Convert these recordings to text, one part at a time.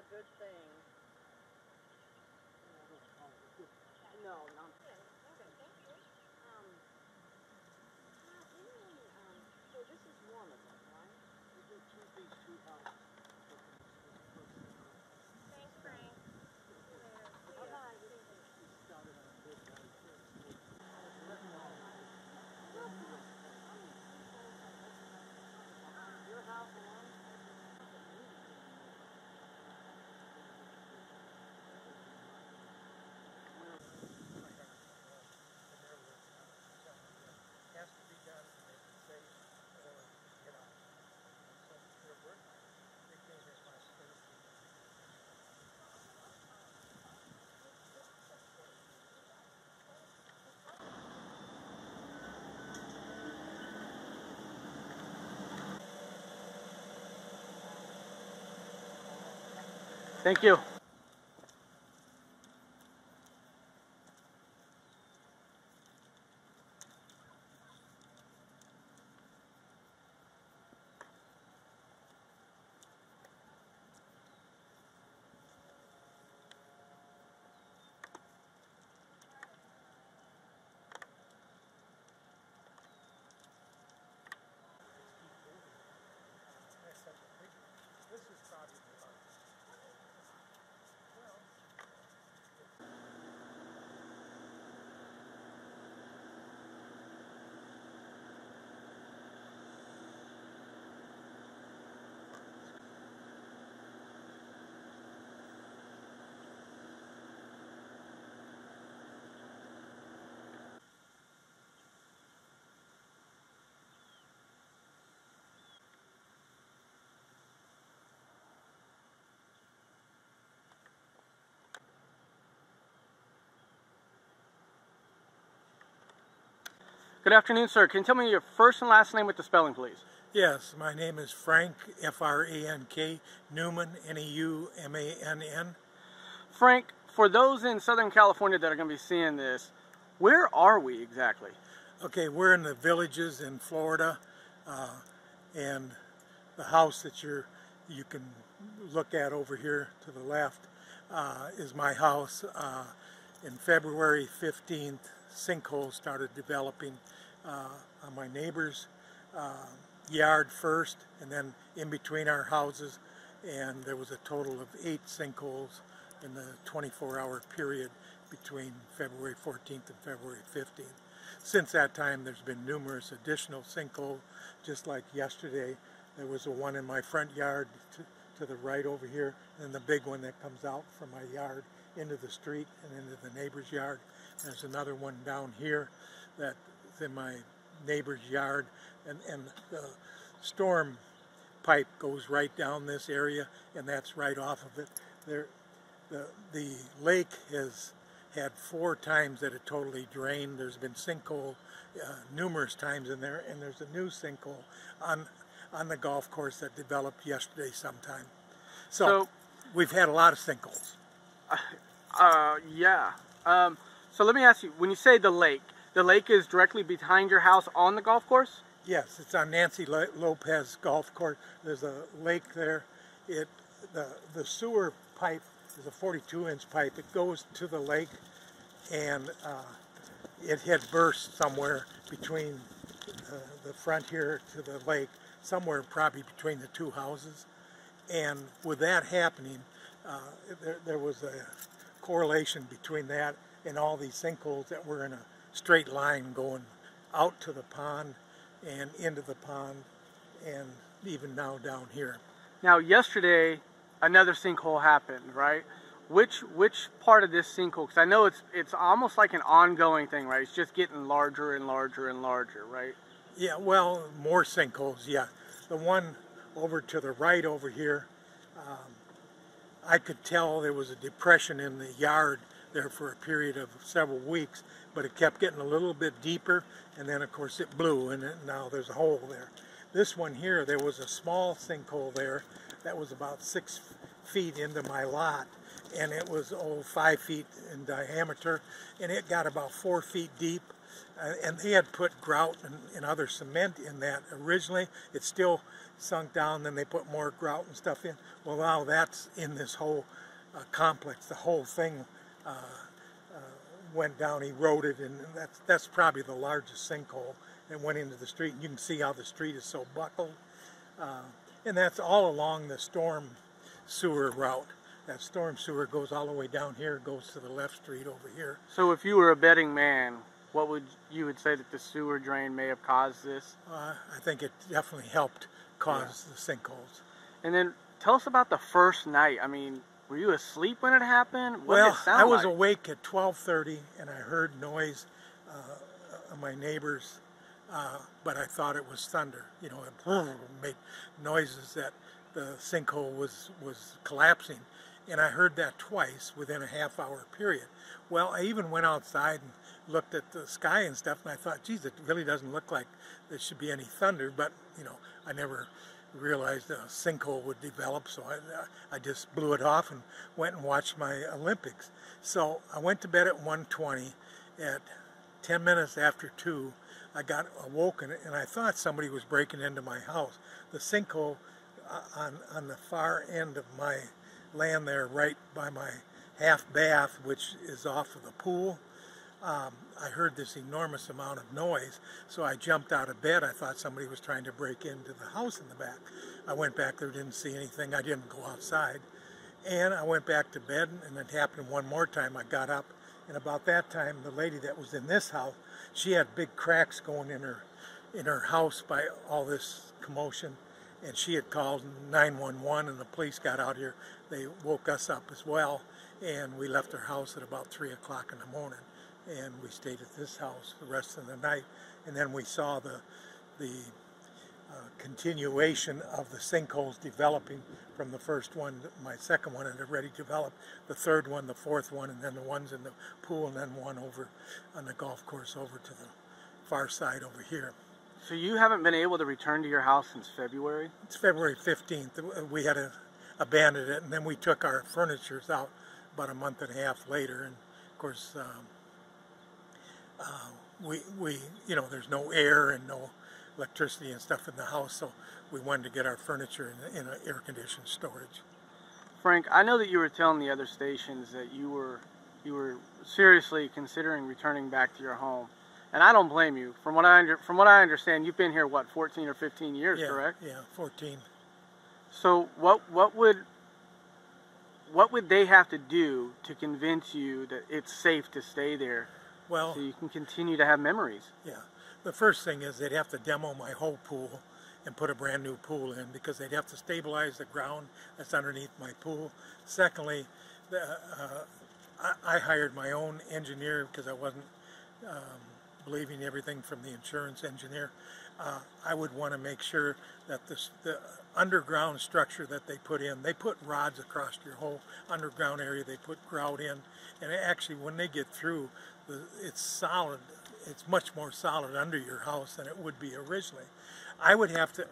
a good thing. No, not. Okay, thank you. Um, now, anyone, um, so this is one of them, right? Thanks, Frank. Your house alone? has to be done to make it safe or get out. So we're working on it. Big things are responsibility. Thank you. Good afternoon, sir. Can you tell me your first and last name with the spelling, please? Yes, my name is Frank, F-R-A-N-K, Neumann, N-E-U-M-A-N-N. Frank, for those in Southern California that are going to be seeing this, where are we exactly? Okay, we're in the villages in Florida, uh, and the house that you're you can look at over here to the left uh, is my house. Uh, in February 15th, sinkhole started developing uh, on my neighbor's uh, yard first, and then in between our houses, and there was a total of eight sinkholes in the 24-hour period between February 14th and February 15th. Since that time, there's been numerous additional sinkholes, just like yesterday. There was a one in my front yard to, to the right over here, and the big one that comes out from my yard into the street and into the neighbor's yard. There's another one down here that's in my neighbor's yard, and, and the storm pipe goes right down this area, and that's right off of it. There, the, the lake has had four times that it totally drained. There's been sinkhole uh, numerous times in there, and there's a new sinkhole on on the golf course that developed yesterday sometime. So, So- we've had a lot of sinkholes. Uh, yeah. Um, so let me ask you, when you say the lake, the lake is directly behind your house on the golf course? Yes, it's on Nancy Lo- Lopez Golf Course. There's a lake there. It the the sewer pipe is a 42-inch pipe. It goes to the lake, and uh, it had burst somewhere between uh, the front here to the lake, somewhere probably between the two houses. And with that happening, uh, there, there was a correlation between that and all these sinkholes that were in a straight line going out to the pond and into the pond and even now down here. Now, yesterday, another sinkhole happened, right? Which which part of this sinkhole? Because I know it's it's almost like an ongoing thing, right? It's just getting larger and larger and larger, right? Yeah, well, more sinkholes, yeah. The one over to the right over here, um, I could tell there was a depression in the yard there for a period of several weeks, but it kept getting a little bit deeper, and then of course it blew, and it, now there's a hole there. This one here, there was a small sinkhole there that was about six feet into my lot, and it was oh five feet in diameter, and it got about four feet deep, uh, and they had put grout and, and other cement in that originally. It still sunk down. Then they put more grout and stuff in. Well, now that's in this whole uh, complex. The whole thing went down, eroded, and that's that's probably the largest sinkhole that went into the street. And you can see how the street is so buckled, uh, and that's all along the storm sewer route. That storm sewer goes all the way down here, goes to the left street over here. So if you were a betting man, what would you would say that the sewer drain may have caused this? Uh, I think it definitely helped cause the sinkholes. And then tell us about the first night. I mean, were you asleep when it happened? What well, it I was like? awake at 12:30, and I heard noise uh, of my neighbors, uh, but I thought it was thunder. You know, it made noises that the sinkhole was was collapsing, and I heard that twice within a half hour period. Well, I even went outside and looked at the sky and stuff, and I thought, geez, it really doesn't look like there should be any thunder. But you know, I never realized a sinkhole would develop, so I, I just blew it off and went and watched my Olympics. So I went to bed at 1:20. At 10 minutes after 2, I got awoken and I thought somebody was breaking into my house. The sinkhole uh, on, on the far end of my land there, right by my half bath, which is off of the pool, um, I heard this enormous amount of noise, so I jumped out of bed. I thought somebody was trying to break into the house in the back. I went back there, didn't see anything. I didn't go outside. And I went back to bed, and it happened one more time. I got up, and about that time, the lady that was in this house, she had big cracks going in her in her house by all this commotion, and she had called 911, and the police got out here. They woke us up as well, and we left our house at about three o'clock in the morning and we stayed at this house the rest of the night. And then we saw the the uh, continuation of the sinkholes developing from the first one. My second one had already developed. The third one, the fourth one, and then the ones in the pool, and then one over on the golf course over to the far side over here. So you haven't been able to return to your house since February? It's February 15th. We had to abandon it, and then we took our furnitures out about a month and a half later. And of course, um, uh, we, we, you know, there's no air and no electricity and stuff in the house, so we wanted to get our furniture in, in an air-conditioned storage. Frank, I know that you were telling the other stations that you were you were seriously considering returning back to your home, and I don't blame you. From what I under, from what I understand, you've been here what 14 or 15 years, yeah, correct? Yeah, 14. So what what would what would they have to do to convince you that it's safe to stay there Well, so you can continue to have memories? yeah. The first thing is they'd have to demo my whole pool and put a brand new pool in because they'd have to stabilize the ground that's underneath my pool. Secondly, the, uh, I, I hired my own engineer because I wasn't um, believing everything from the insurance engineer. Uh, I would want to make sure that this, the underground structure that they put in, they put rods across your whole underground area. They put grout in, and actually, when they get through, it's solid. It's much more solid under your house than it would be originally. I would have to,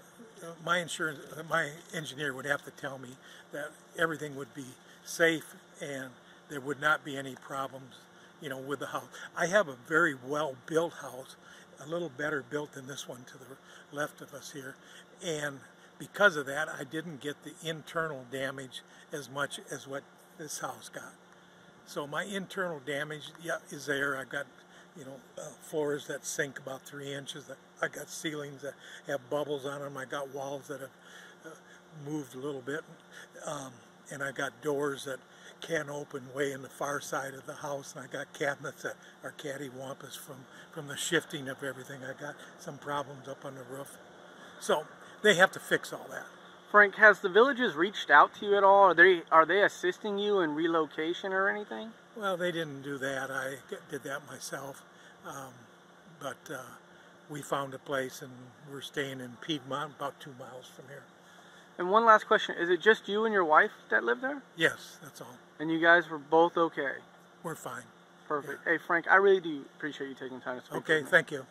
my insurance, my engineer would have to tell me that everything would be safe and there would not be any problems, you know, with the house. I have a very well built house, a little better built than this one to the left of us here, and because of that, I didn't get the internal damage as much as what this house got. So my internal damage, yeah, is there. I've got, you know, uh, floors that sink about three inches. I got ceilings that have bubbles on them. I got walls that have uh, moved a little bit, um, and I got doors that can't open way in the far side of the house. And I got cabinets that are cattywampus from from the shifting of everything. I got some problems up on the roof, so they have to fix all that. Frank, has the villages reached out to you at all? Are they are they assisting you in relocation or anything? Well, they didn't do that. I did that myself. Um, but uh, we found a place and we're staying in Piedmont, about two miles from here. And one last question: Is it just you and your wife that live there? Yes, that's all. And you guys were both okay? We're fine. Perfect. Hey, Frank, I really do appreciate you taking the time to speak. Okay, thank you.